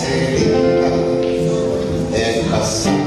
sería el.